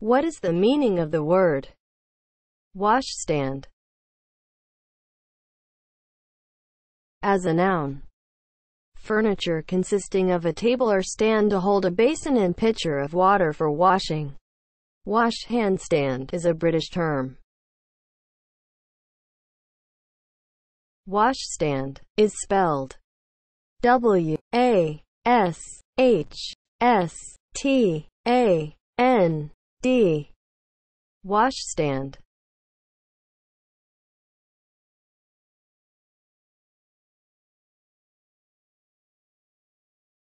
What is the meaning of the word washstand? As a noun, furniture consisting of a table or stand to hold a basin and pitcher of water for washing. Wash-hand stand is a British term. Washstand is spelled W A S H S T A N D. Washstand